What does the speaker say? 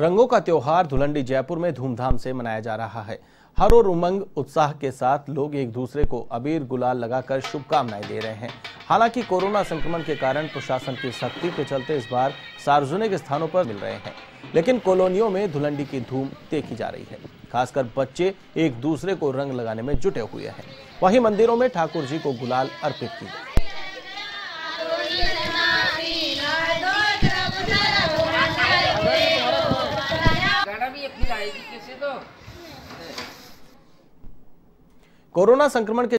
रंगों का त्योहार धुलंडी जयपुर में धूमधाम से मनाया जा रहा है। हर और उमंग, उत्साह के साथ लोग एक दूसरे को अबीर गुलाल लगाकर शुभकामनाएँ दे रहे हैं। हालाँकि कोरोना संक्रमण के कारण प्रशासन की सख्ती के चलते इस बार सार्वजनिक स्थानों पर मिल रहे हैं। लेकिन कॉलोनियों में धुलंडी की धूम देखी जा रही है। खासकर बच्चे एक दूसरे को रंग लगाने में जुटे हुए हैं। वहीं मंदिरों में ठाकुर जी को गुलाल अर्पित की गई। आएगी किसी तो कोरोना संक्रमण के